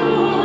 Oh.